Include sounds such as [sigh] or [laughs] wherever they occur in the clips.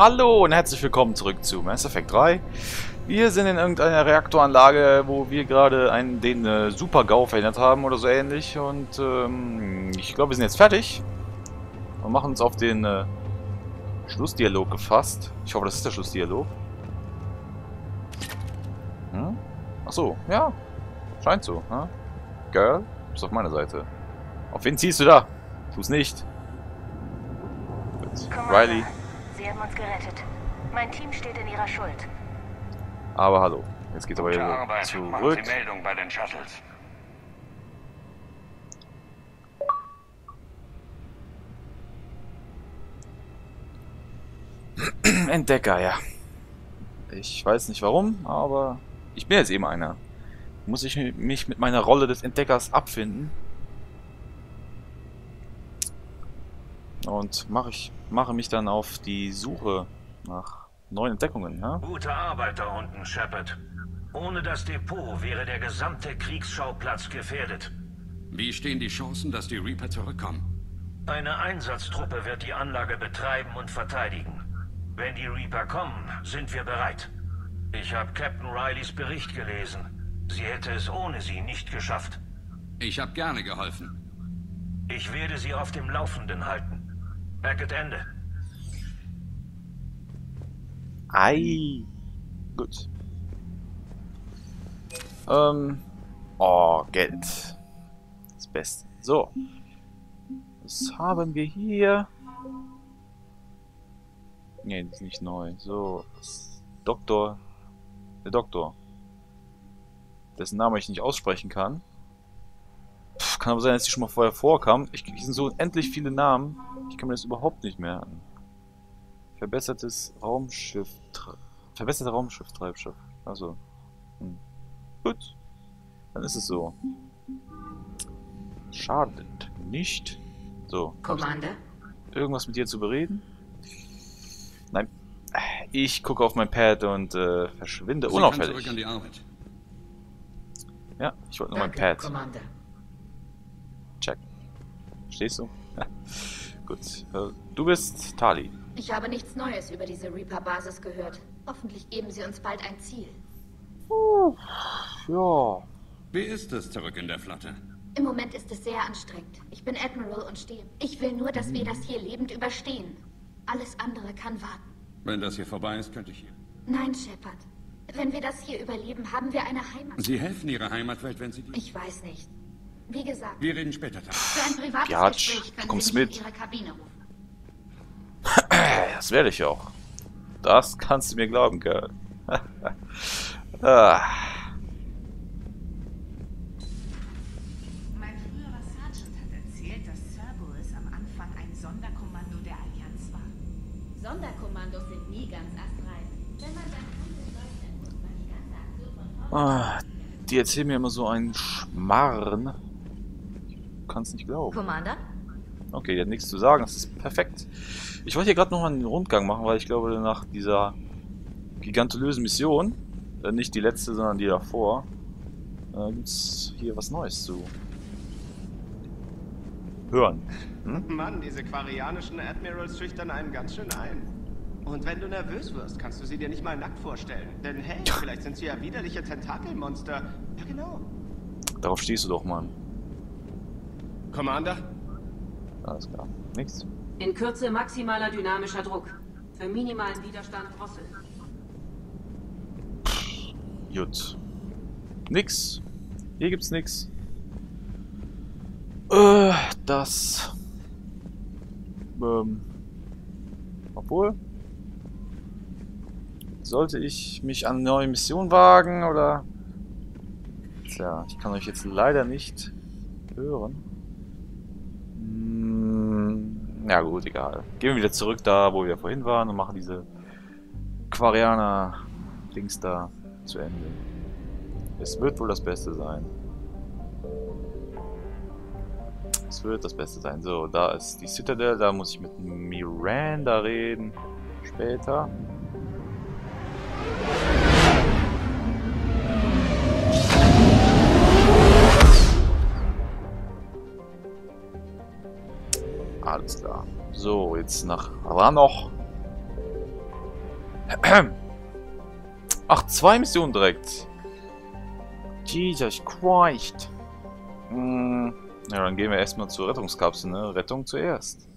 Hallo und herzlich willkommen zurück zu Mass Effect 3. Wir sind in irgendeiner Reaktoranlage, wo wir gerade einen, den äh, Super-GAU verhindert haben oder so ähnlich. Und ähm, ich glaube, wir sind jetzt fertig. Und machen uns auf den äh, Schlussdialog gefasst. Ich hoffe, das ist der Schlussdialog. Hm? Achso, ja. Scheint so. Hm? Girl, bist auf meiner Seite. Auf wen ziehst du da? Tu's nicht. Riley. Haben uns gerettet. Mein Team steht in ihrer Schuld. Aber hallo. Jetzt geht's aber Gute wieder Arbeit. Machen zurück. Sie Meldung bei den Shuttles. [clears throat] Entdecker, ja. Ich weiß nicht warum, aber ich bin jetzt eben einer. Muss ich mich mit meiner Rolle des Entdeckers abfinden? Und mache ich mache mich dann auf die Suche nach neuen Entdeckungen, ja? Gute Arbeit da unten, Shepard. Ohne das Depot wäre der gesamte Kriegsschauplatz gefährdet. Wie stehen die Chancen, dass die Reaper zurückkommen? Eine Einsatztruppe wird die Anlage betreiben und verteidigen. Wenn die Reaper kommen, sind wir bereit. Ich habe Captain Rileys Bericht gelesen. Sie hätte es ohne sie nicht geschafft. Ich habe gerne geholfen. Ich werde sie auf dem Laufenden halten. Packet Ende. Ei. Gut. Ähm. Oh, Geld. Das Beste. So. Was haben wir hier? Nee, das ist nicht neu. So. Doktor. Der Doktor. Dessen Name ich nicht aussprechen kann. Kann aber sein, dass die schon mal vorher vorkam. Ich, sind so unendlich viele Namen. Ich kann mir das überhaupt nicht merken. Verbessertes Raumschiff. Verbesserte Raumschifftreibschiff. Also. Hm. Gut. Dann ist es so. Schadet nicht. So. Commander? Irgendwas mit dir zu bereden? Nein. Ich gucke auf mein Pad und äh, verschwinde Sie unauffällig. Ja, ich wollte nur mein Pad Commander. Checken. Stehst du? [laughs] Gut. Äh, du bist Tali. Ich habe nichts Neues über diese Reaper-Basis gehört. Hoffentlich geben sie uns bald ein Ziel. Ja. Wie ist es zurück in der Flotte? Im Moment ist es sehr anstrengend. Ich bin Admiral und stehe. Ich will nur, dass wir das hier lebend überstehen. Alles andere kann warten. Wenn das hier vorbei ist, könnte ich hier. Nein, Shepard. Wenn wir das hier überleben, haben wir eine Heimat. Sie helfen Ihrer Heimatwelt, wenn Sie die... Ich weiß nicht. Wie gesagt, Wir reden später, Tag. für ein privates Biatch, Gespräch du können kommst Sie mit. Ihre Kabine rufen. [clears throat] Das werde ich auch. Das kannst du mir glauben, Girl. [laughs] ah. Mein früherer Sergeant hat erzählt, dass Cerberus am Anfang ein Sonderkommando der Allianz war. Sonderkommandos sind nie ganz astrein. Wenn man dann Kunde leugnet, muss man die ganze Aktion von Ah, die erzählen mir immer so einen Schmarrn. Ich kann es nicht glauben. Commander? Okay, die hat nichts zu sagen, das ist perfekt. Ich wollte hier gerade noch mal einen Rundgang machen, weil ich glaube, nach dieser gigantolösen Mission, äh, nicht die letzte, sondern die davor, äh, gibt's hier was Neues zu hören. Mann, diese quarianischen Admirals schüchtern einen ganz schön ein. Und wenn du nervös wirst, kannst du sie dir nicht mal nackt vorstellen. Denn hey, vielleicht sind sie ja widerliche Tentakelmonster. Ja, genau. Darauf stehst du doch, Mann. Commander? Alles klar. Nichts. In Kürze maximaler dynamischer Druck. Für minimalen Widerstand Drossel. Gut. Nix. Hier gibt's nix. Äh, das. Ähm. Obwohl. Sollte ich mich an eine neue Mission wagen oder. Tja, ich kann euch jetzt leider nicht hören. Ja gut, egal. Gehen wir wieder zurück da, wo wir vorhin waren und machen diese Quarianer-Dings da zu Ende. Es wird wohl das Beste sein. Es wird das Beste sein. So, da ist die Citadel, da muss ich mit Miranda reden. Später. Alles klar. So, jetzt nach Ranoch. Ach, zwei Missionen direkt. Jesus Christ. Hm. Ja, dann gehen wir erstmal zur Rettungskapsel, ne? Rettung zuerst.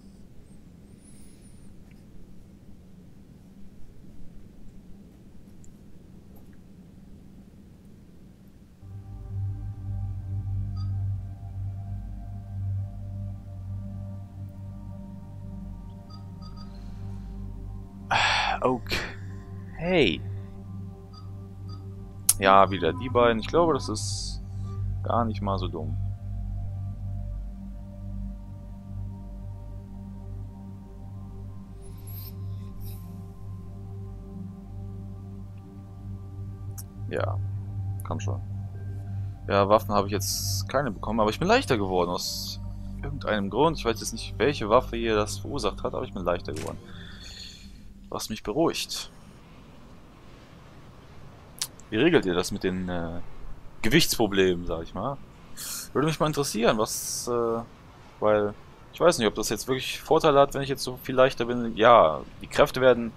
Okay. Ja, wieder die beiden. Ich glaube, das ist gar nicht mal so dumm. Ja, komm schon. Ja, Waffen habe ich jetzt keine bekommen, aber ich bin leichter geworden aus irgendeinem Grund. Ich weiß jetzt nicht, welche Waffe hier das verursacht hat, aber ich bin leichter geworden. Was mich beruhigt. Wie regelt ihr das mit den äh, Gewichtsproblemen, sag ich mal? Würde mich mal interessieren, was, äh, weil ich weiß nicht, ob das jetzt wirklich Vorteile hat, wenn ich jetzt so viel leichter bin. Ja, die Kräfte werden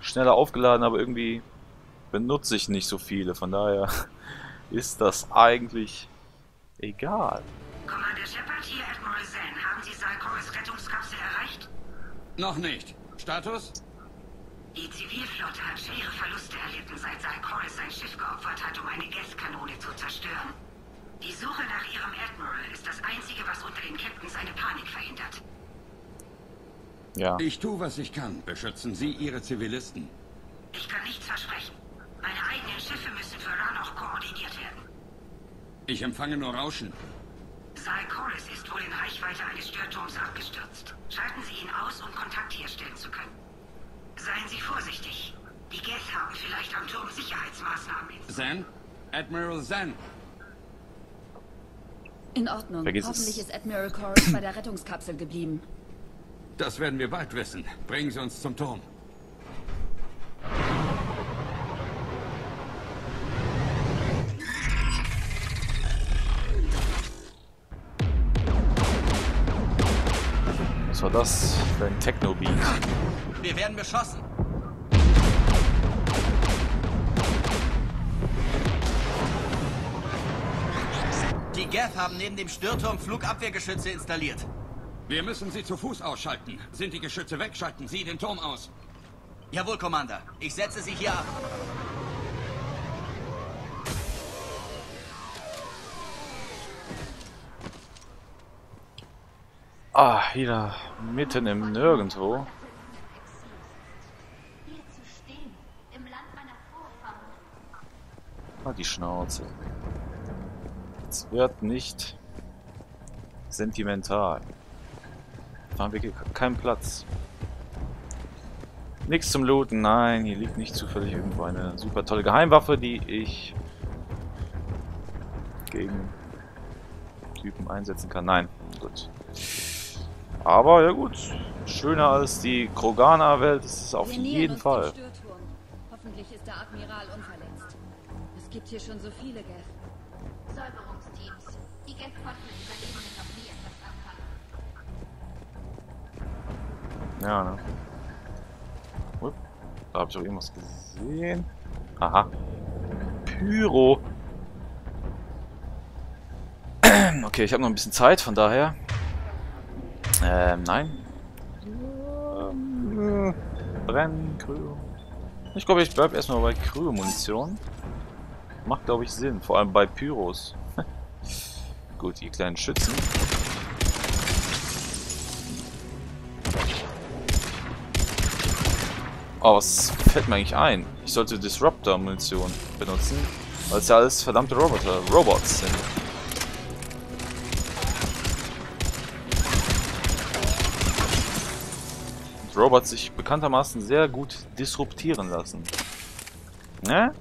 schneller aufgeladen, aber irgendwie benutze ich nicht so viele. Von daher [laughs] ist das eigentlich egal. Commander Shepard, hier Admiral Zen. Haben Sie Salkoris Rettungskapsel erreicht? Noch nicht. Status? Die Zivilflotte hat schwere Verluste erlitten, seit Salkoris sein Schiff geopfert hat, um eine Gaskanone zu zerstören. Die Suche nach ihrem Admiral ist das Einzige, was unter den Captains eine Panik verhindert. Ja. Ich tue, was ich kann. Beschützen Sie Ihre Zivilisten. Ich kann nichts versprechen. Meine eigenen Schiffe müssen für Ranoch koordiniert werden. Ich empfange nur Rauschen. Salkoris ist wohl in Reichweite eines Störturms abgestürzt. Schalten Sie ihn aus, um Kontakt herstellen zu können. Seien Sie vorsichtig. Die Geth haben vielleicht am Turm Sicherheitsmaßnahmen. Zen? Admiral Zen. In Ordnung. Vergiss es. Hoffentlich ist Admiral Corus bei der Rettungskapsel geblieben. Das werden wir bald wissen. Bringen Sie uns zum Turm. Was war das für ein Techno-Beat? Wir werden beschossen. Geth haben neben dem Störturm Flugabwehrgeschütze installiert. Wir müssen sie zu Fuß ausschalten. Sind die Geschütze weg, schalten Sie den Turm aus. Jawohl, Commander. Ich setze sie hier ab. Ah, wieder mitten im Nirgendwo. Hier zu stehen, im Land meiner Vorfahren. Ah, die Schnauze. Es wird nicht sentimental. Da haben wir keinen Platz. Nichts zum Looten, nein, hier liegt nicht zufällig irgendwo eine super tolle Geheimwaffe, die ich gegen Typen einsetzen kann. Nein, gut. Aber ja gut, schöner als die Kroganer-Welt ist es auf Wir jeden Fall. Hoffentlich ist der Admiral unverletzt. Es gibt hier schon so viele Geth. Ja, ne? Upp, Da habe ich auch irgendwas gesehen. Aha. Pyro. [clears throat] Okay, ich habe noch ein bisschen Zeit, von daher. Ähm, nein. Brennen, Kryo. Ich glaube, ich bleib erstmal bei Kryo-Munition. Macht, glaube ich, Sinn. Vor allem bei Pyros. [laughs] Gut, die kleinen Schützen. Oh, was fällt mir eigentlich ein? Ich sollte Disruptor-Munition benutzen, weil es ja alles verdammte Roboter, Robots sind. Und Robots sich bekanntermaßen sehr gut disruptieren lassen. Ne?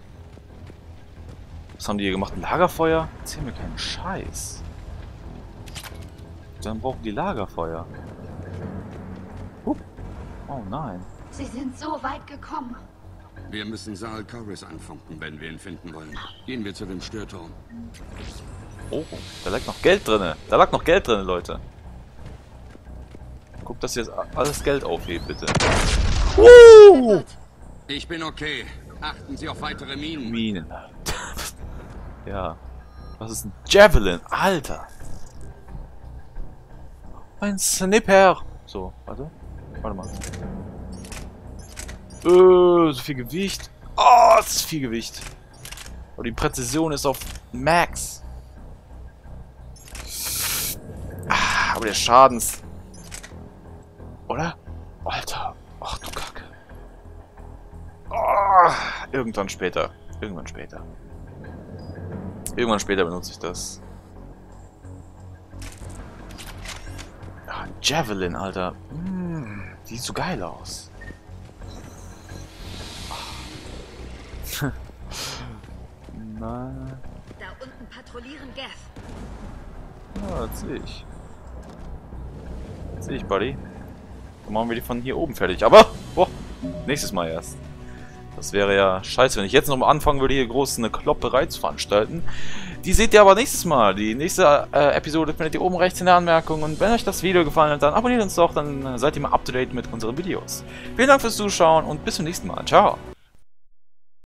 Was haben die hier gemacht? Ein Lagerfeuer? Erzähl mir keinen Scheiß. Dann brauchen die Lagerfeuer. Hup. Oh nein. Sie sind so weit gekommen. Wir müssen Saal Corris anfunken, wenn wir ihn finden wollen. Gehen wir zu dem Störturm. Oh, da lag noch Geld drinne. Da lag noch Geld drinne, Leute. Guck, dass ihr jetzt alles Geld aufhebt, bitte. Uh! Ich bin okay. Achten Sie auf weitere Minen. Minen. [laughs] ja. Was ist ein Javelin? Alter. Ein Snipper. So, warte. Warte mal. Äh, so viel Gewicht. Oh, das ist viel Gewicht. Aber die Präzision ist auf Max. Ah, aber der Schadens... Oder? Alter. Ach du Kacke. Oh, irgendwann später. Irgendwann später. Irgendwann später benutze ich das. Javelin, Alter. Mm, sieht so geil aus. [laughs] Nein. Da unten patrouillieren Gath. Ja, das sehe ich. Das sehe ich, Buddy. Dann machen wir die von hier oben fertig. Aber, boah, nächstes Mal erst. Das wäre ja scheiße, wenn ich jetzt noch mal anfangen würde, hier groß eine Klopperei zu veranstalten. Die seht ihr aber nächstes Mal. Die nächste äh, Episode findet ihr oben rechts in der Anmerkung. Und wenn euch das Video gefallen hat, dann abonniert uns doch, dann seid ihr mal up to date mit unseren Videos. Vielen Dank fürs Zuschauen und bis zum nächsten Mal. Ciao.